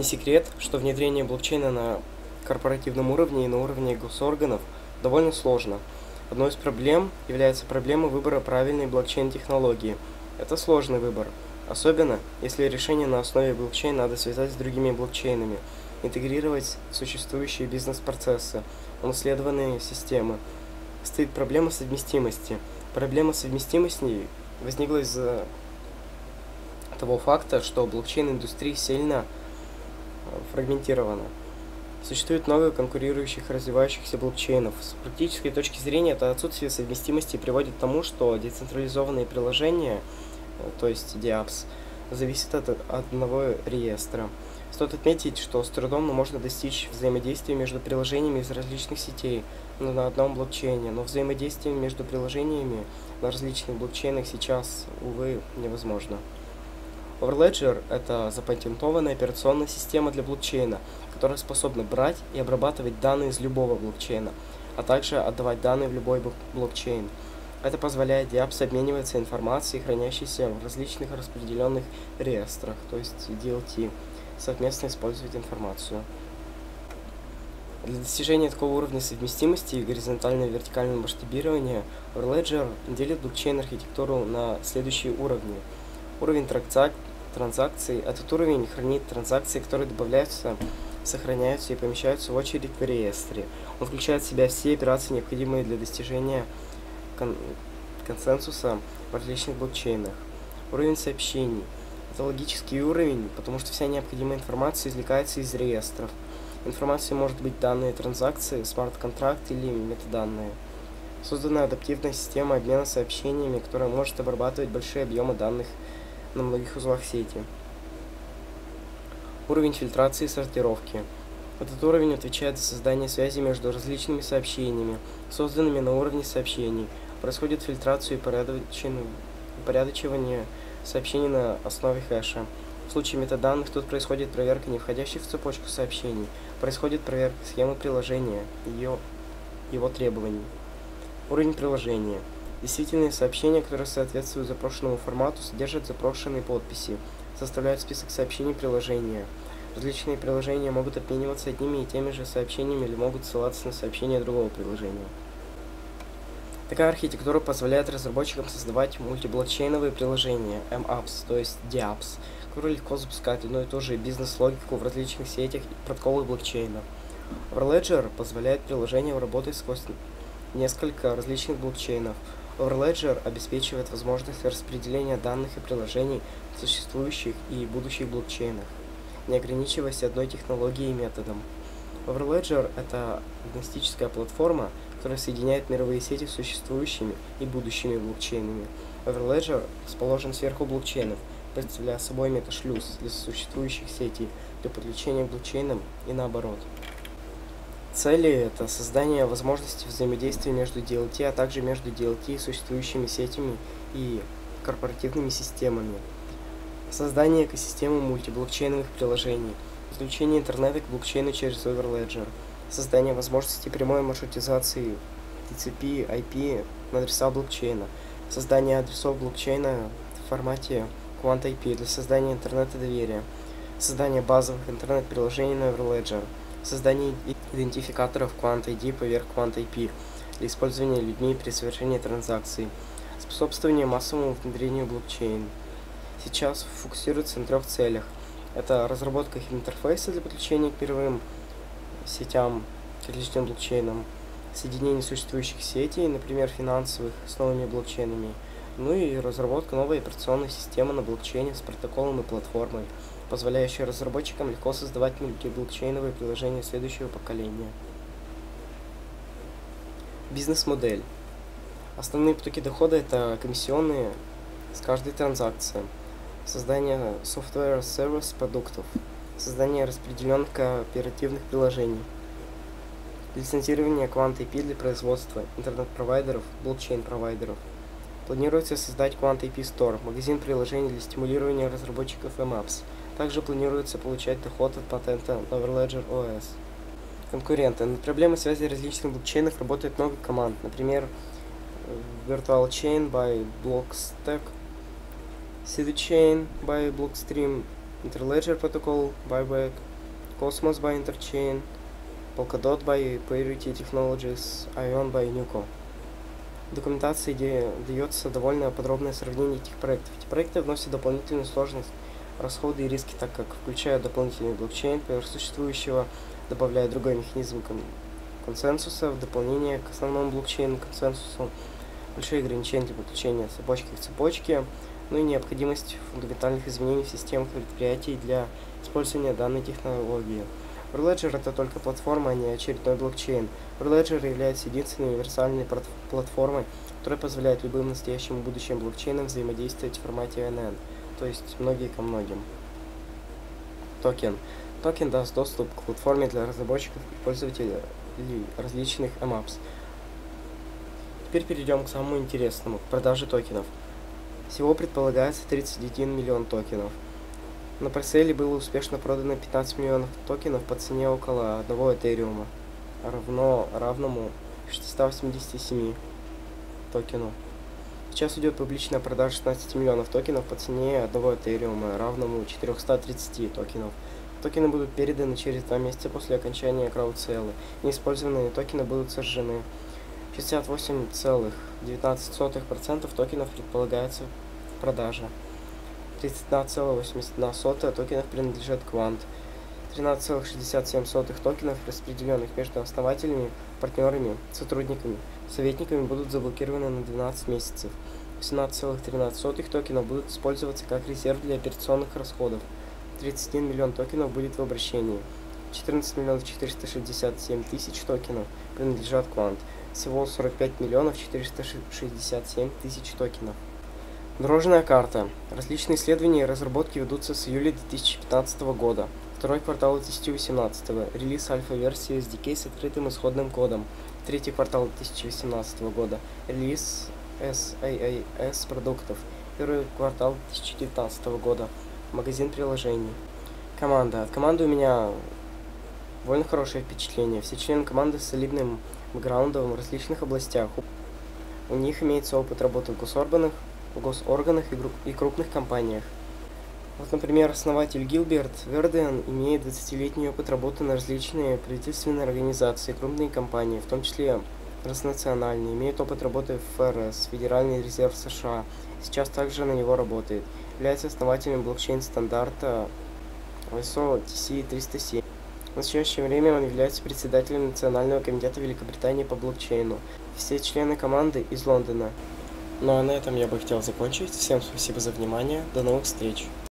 Не секрет, что внедрение блокчейна на корпоративном уровне и на уровне госорганов довольно сложно. Одной из проблем является проблема выбора правильной блокчейн-технологии. Это сложный выбор, особенно если решение на основе блокчейна надо связать с другими блокчейнами, интегрировать существующие бизнес-процессы, унаследованные системы. Стоит проблема совместимости. Проблема совместимости возникла из-за того факта, что блокчейн-индустрия сильно фрагментирована. Существует много конкурирующих развивающихся блокчейнов. С практической точки зрения это отсутствие совместимости приводит к тому, что децентрализованные приложения, э, то есть DApps, зависят от одного реестра. Стоит отметить, что с трудом можно достичь взаимодействия между приложениями из различных сетей но на одном блокчейне, но взаимодействие между приложениями на различных блокчейнах сейчас, увы, невозможно. Overledger – это запатентованная операционная система для блокчейна, которая способна брать и обрабатывать данные из любого блокчейна, а также отдавать данные в любой блокчейн. Это позволяет DApps обмениваться информацией, хранящейся в различных распределенных реестрах, то есть DLT, совместно использовать информацию. Для достижения такого уровня совместимости и горизонтального и вертикального масштабирования Overledger делит блокчейн-архитектуру на следующие уровни. Уровень транзак транзакций. Этот уровень хранит транзакции, которые добавляются, сохраняются и помещаются в очередь в реестре. Он включает в себя все операции, необходимые для достижения кон консенсуса в различных блокчейнах. Уровень сообщений. Это логический уровень, потому что вся необходимая информация извлекается из реестров. Информацией может быть данные транзакции, смарт-контракт или метаданные. Создана адаптивная система обмена сообщениями, которая может обрабатывать большие объемы данных на многих узлах сети. Уровень фильтрации и сортировки. Этот уровень отвечает за создание связи между различными сообщениями, созданными на уровне сообщений. Происходит фильтрацию и упорядочивание сообщений на основе хэша. В случае метаданных тут происходит проверка не входящих в цепочку сообщений. Происходит проверка схемы приложения, ее, его требований. Уровень приложения. Действительные сообщения, которые соответствуют запрошенному формату, содержат запрошенные подписи, составляют список сообщений приложения. Различные приложения могут обмениваться одними и теми же сообщениями или могут ссылаться на сообщения другого приложения. Такая архитектура позволяет разработчикам создавать мультиблокчейновые приложения, MApps, то есть DApps, которые легко запускают одну и ту же бизнес-логику в различных сетях и протоколах блокчейна. Overledger позволяет приложениям работать сквозь несколько различных блокчейнов – Overledger обеспечивает возможность распределения данных и приложений в существующих и будущих блокчейнах, не ограничиваясь одной технологией и методом. Overledger – это агностическая платформа, которая соединяет мировые сети с существующими и будущими блокчейнами. Overledger расположен сверху блокчейнов, представляя собой меташлюз для существующих сетей для подключения к блокчейнам и наоборот. Цели – это создание возможности взаимодействия между DLT, а также между DLT и существующими сетями и корпоративными системами. Создание экосистемы мультиблокчейновых приложений. Подключение интернета к блокчейну через Overledger. Создание возможности прямой маршрутизации TCP, IP на адреса блокчейна. Создание адресов блокчейна в формате Quant IP для создания интернета доверия. Создание базовых интернет-приложений на Overledger создание идентификаторов Quant-ID поверх Quant-IP для использования людьми при совершении транзакций, способствование массовому внедрению блокчейн. Сейчас фокусируется на трех целях. Это разработка интерфейса для подключения к мировым сетям, к различным блокчейнам, соединение существующих сетей, например, финансовых, с новыми блокчейнами, ну и разработка новой операционной системы на блокчейне с протоколом и платформой – позволяющая разработчикам легко создавать мультиблокчейновые приложения следующего поколения. Бизнес-модель. Основные потоки дохода – это комиссионные с каждой транзакции, создание software service продуктов, создание распределенных кооперативных приложений, лицензирование Quant IP для производства интернет-провайдеров, блокчейн-провайдеров. Планируется создать Quant IP Store, магазин приложений для стимулирования разработчиков MApps – также планируется получать доход от патента Overledger OS. Конкуренты. Над проблемой связи различных блокчейнов работает много команд. Например, Virtual Chain by Blockstack, Chain by Blockstream, Interledger Protocol by Back, Cosmos by Interchain, Polkadot by Priority Technologies, Ion by Nuco. В документации дается довольно подробное сравнение этих проектов. Эти проекты вносят дополнительную сложность, расходы и риски, так как включают дополнительный блокчейн поверх существующего, добавляя другой механизм консенсуса в дополнение к основному блокчейну консенсусу, большие ограничения для подключения цепочки к цепочке, ну и необходимость фундаментальных изменений в системах предприятий для использования данной технологии. Overledger это только платформа, а не очередной блокчейн. Overledger является единственной универсальной платформой, которая позволяет любым настоящим и будущим блокчейнам взаимодействовать в формате NN, то есть многие ко многим. Токен. Токен даст доступ к платформе для разработчиков и пользователей различных MApps. Теперь перейдем к самому интересному, к продаже токенов. Всего предполагается 31 миллион токенов. На преселе было успешно продано 15 миллионов токенов по цене около 1 Этериума, равно равному 687 токену. Сейчас идет публичная продажа 16 миллионов токенов по цене 1 Этериума, равному 430 токенов. Токены будут переданы через два месяца после окончания краудсейла. Неиспользованные токены будут сожжены. 68,19% токенов предполагается в продаже. 31,81 токенов принадлежат Quant. 13,67 токенов, распределенных между основателями, партнерами, сотрудниками, советниками, будут заблокированы на 12 месяцев. 18,13 токенов будут использоваться как резерв для операционных расходов. 31 миллион токенов будет в обращении. 14 миллионов 467 тысяч токенов принадлежат Quant. Всего 45 миллионов 467 тысяч токенов. Дорожная карта. Различные исследования и разработки ведутся с июля 2015 года. Второй квартал 2018. Релиз альфа-версии SDK с открытым исходным кодом. Третий квартал 2018 года. Релиз SaaS продуктов. Первый квартал 2019 года. Магазин приложений. Команда. От команды у меня довольно хорошее впечатление. Все члены команды с солидным бэкграундом в различных областях. У них имеется опыт работы в госорганах, в госорганах и, и крупных компаниях. Вот, например, основатель Гилберт Верден имеет 20-летний опыт работы на различные правительственные организации, крупные компании, в том числе транснациональные, имеет опыт работы в ФРС, Федеральный резерв США, сейчас также на него работает. Является основателем блокчейн-стандарта ISO TC307. В настоящее время он является председателем Национального комитета Великобритании по блокчейну. Все члены команды из Лондона. Ну а на этом я бы хотел закончить. Всем спасибо за внимание. До новых встреч.